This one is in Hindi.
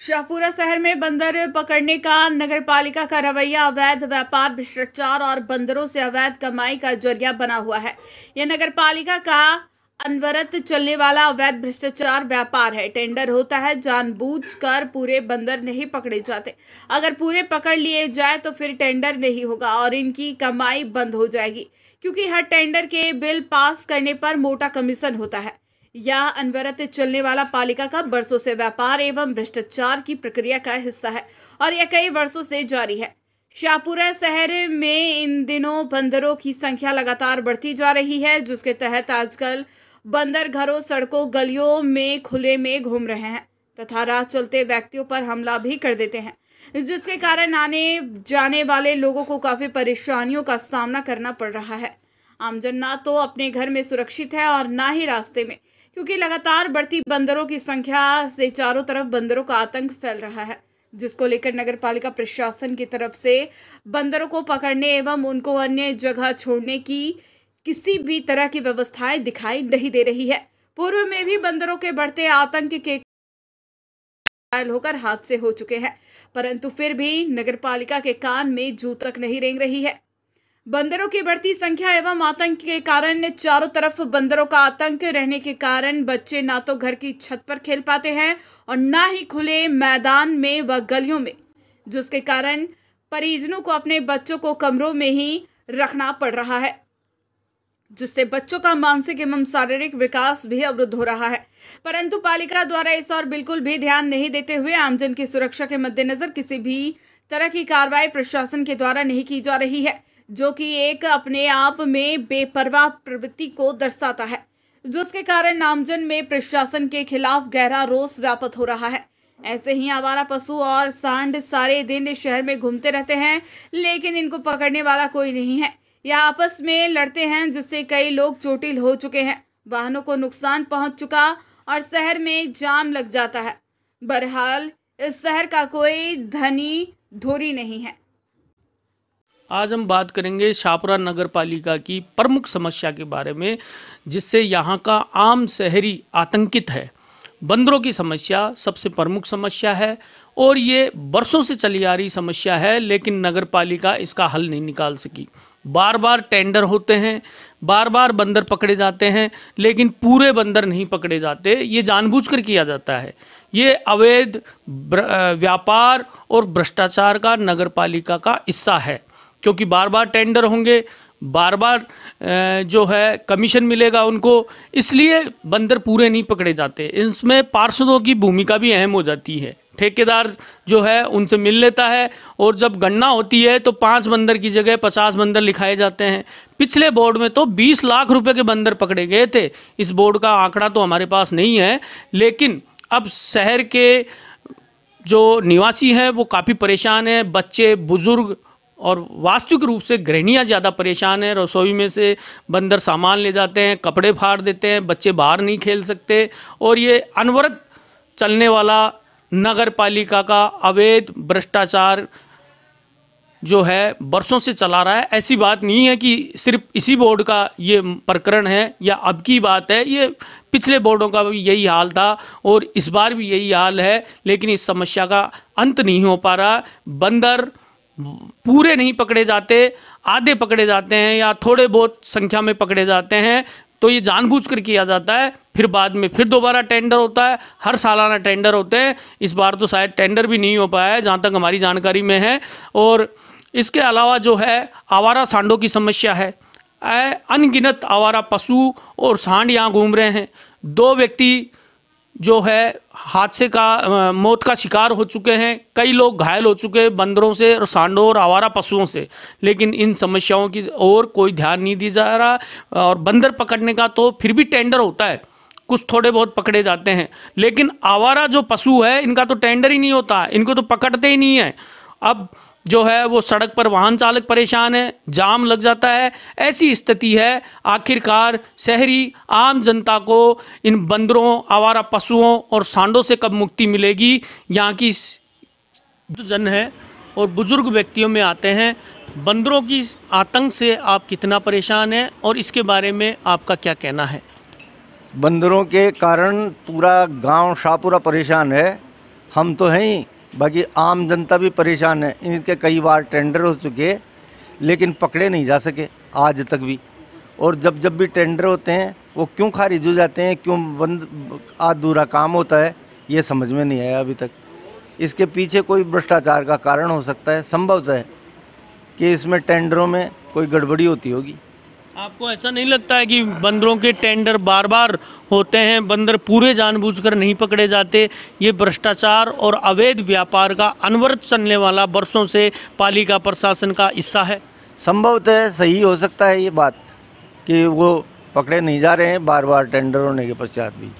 शाहपुरा शहर में बंदर पकड़ने का नगर पालिका का रवैया, अवैध व्यापार, भ्रष्टाचार और बंदरों से अवैध कमाई का ज़रिया बना हुआ है। यह नगर पालिका का अनवरत चलने वाला अवैध भ्रष्टाचार व्यापार है। टेंडर होता है, जानबूझकर पूरे बंदर नहीं पकड़े जाते। अगर पूरे पकड़ लिए जाए तो फिर टेंडर नहीं होगा और इनकी कमाई बंद हो जाएगी, क्योंकि हर टेंडर के बिल पास करने पर मोटा कमीशन होता है। यह अनवरत चलने वाला पालिका का बरसों से व्यापार एवं भ्रष्टाचार की प्रक्रिया का हिस्सा है और यह कई वर्षों से जारी है। शाहपुरा शहर में इन दिनों बंदरों की संख्या लगातार बढ़ती जा रही है, जिसके तहत आजकल बंदर घरों, सड़कों, गलियों में खुले में घूम रहे हैं तथा राह चलते व्यक्तियों पर हमला भी कर देते हैं, जिसके कारण आने जाने वाले लोगों को काफ़ी परेशानियों का सामना करना पड़ रहा है। आमजन ना तो अपने घर में सुरक्षित है और ना ही रास्ते में, क्योंकि लगातार बढ़ती बंदरों की संख्या से चारों तरफ़ बंदरों का आतंक फैल रहा है, जिसको लेकर नगर पालिका प्रशासन की तरफ़ से बंदरों को पकड़ने एवं उनको अन्य जगह छोड़ने की किसी भी तरह की व्यवस्थाएँ दिखाई नहीं दे रही है। पूर्व में भी बंदरों के बढ़ते आतंक के घायल होकर हादसे हो चुके हैं, परंतु फिर भी नगर पालिका के कान में जू तक नहीं रेंग रही है। बंदरों की बढ़ती संख्या एवं आतंक के कारण चारों तरफ़ बंदरों का आतंक रहने के कारण बच्चे ना तो घर की छत पर खेल पाते हैं और ना ही खुले मैदान में व गलियों में, जिसके कारण परिजनों को अपने बच्चों को कमरों में ही रखना पड़ रहा है, जिससे बच्चों का मानसिक एवं शारीरिक विकास भी अवरुद्ध हो रहा है। परंतु पालिका द्वारा इस और बिल्कुल भी ध्यान नहीं देते हुए आमजन की सुरक्षा के मद्देनजर किसी भी तरह की कार्रवाई प्रशासन के द्वारा नहीं की जा रही है। जो कि एक अपने आप में बेपरवाह प्रवृत्ति को दर्शाता है, जिसके कारण नामजन में प्रशासन के खिलाफ गहरा रोष व्यापक हो रहा है। ऐसे ही आवारा पशु और सांड सारे दिन शहर में घूमते रहते हैं, लेकिन इनको पकड़ने वाला कोई नहीं है। यह आपस में लड़ते हैं, जिससे कई लोग चोटिल हो चुके हैं। वाहनों को नुकसान पहुँच चुका और शहर में जाम लग जाता है। बहरहाल, इस शहर का कोई धनी धोरी नहीं है। आज हम बात करेंगे शाहपुरा नगर पालिका की प्रमुख समस्या के बारे में, जिससे यहाँ का आम शहरी आतंकित है। बंदरों की समस्या सबसे प्रमुख समस्या है और ये वर्षों से चली आ रही समस्या है, लेकिन नगर पालिका इसका हल नहीं निकाल सकी। बार बार टेंडर होते हैं बार बार बंदर पकड़े जाते हैं, लेकिन पूरे बंदर नहीं पकड़े जाते। ये जानबूझकर किया जाता है। ये अवैध व्यापार और भ्रष्टाचार का नगर पालिका का हिस्सा है। क्योंकि बार बार टेंडर होंगे बार बार जो है, कमीशन मिलेगा उनको, इसलिए बंदर पूरे नहीं पकड़े जाते। इसमें पार्षदों की भूमिका भी अहम हो जाती है। ठेकेदार जो है, उनसे मिल लेता है और जब गणना होती है तो पाँच बंदर की जगह पचास बंदर लिखाए जाते हैं। पिछले बोर्ड में तो बीस लाख रुपए के बंदर पकड़े गए थे। इस बोर्ड का आंकड़ा तो हमारे पास नहीं है, लेकिन अब शहर के जो निवासी हैं, वो काफ़ी परेशान हैं। बच्चे, बुज़ुर्ग और वास्तविक रूप से गृहणियाँ ज़्यादा परेशान हैं, रसोई में से बंदर सामान ले जाते हैं, कपड़े फाड़ देते हैं, बच्चे बाहर नहीं खेल सकते और ये अनवरत चलने वाला नगर पालिका का अवैध भ्रष्टाचार जो है बरसों से चला रहा है। ऐसी बात नहीं है कि सिर्फ़ इसी बोर्ड का ये प्रकरण है या अब की बात है, ये पिछले बोर्डों का भी यही हाल था और इस बार भी यही हाल है, लेकिन इस समस्या का अंत नहीं हो पा रहा। बंदर पूरे नहीं पकड़े जाते, आधे पकड़े जाते हैं या थोड़े बहुत संख्या में पकड़े जाते हैं तो ये जानबूझकर किया जाता है। फिर बाद में फिर दोबारा टेंडर होता है, हर सालाना टेंडर होते हैं। इस बार तो शायद टेंडर भी नहीं हो पाया है, जहाँ तक हमारी जानकारी में है। और इसके अलावा जो है, आवारा सांडों की समस्या है। अनगिनत आवारा पशु और सांड यहाँ घूम रहे हैं। दो व्यक्ति जो है हादसे का मौत का शिकार हो चुके हैं। कई लोग घायल हो चुके हैं बंदरों से और सांडों और आवारा पशुओं से। लेकिन इन समस्याओं की ओर कोई ध्यान नहीं दिया जा रहा और बंदर पकड़ने का तो फिर भी टेंडर होता है। कुछ थोड़े बहुत पकड़े जाते हैं। लेकिन आवारा जो पशु है, इनका तो टेंडर ही नहीं होता। इनको तो पकड़ते ही नहीं है। अब जो है वो सड़क पर वाहन चालक परेशान है, जाम लग जाता है। ऐसी स्थिति है, आखिरकार शहरी आम जनता को इन बंदरों, आवारा पशुओं और सांडों से कब मुक्ति मिलेगी? यहाँ की जन है और बुज़ुर्ग व्यक्तियों में आते हैं। बंदरों की आतंक से आप कितना परेशान हैं और इसके बारे में आपका क्या कहना है? बंदरों के कारण पूरा गाँव शाहपुरा परेशान है। हम तो हैं ही। बाकी आम जनता भी परेशान है। इनके कई बार टेंडर हो चुके लेकिन पकड़े नहीं जा सके आज तक भी। और जब जब भी टेंडर होते हैं, वो क्यों खारिज हो जाते हैं, क्यों बंद, अधूरा काम होता है, ये समझ में नहीं आया अभी तक। इसके पीछे कोई भ्रष्टाचार का कारण हो सकता है। संभवतः कि इसमें टेंडरों में कोई गड़बड़ी होती होगी। आपको ऐसा नहीं लगता है कि बंदरों के टेंडर बार बार होते हैं? बंदर पूरे जानबूझकर नहीं पकड़े जाते। ये भ्रष्टाचार और अवैध व्यापार का अनवरत चलने वाला बरसों से पालिका प्रशासन का हिस्सा है। संभवतः सही हो सकता है ये बात कि वो पकड़े नहीं जा रहे हैं। बार बार टेंडर होने के पश्चात भी।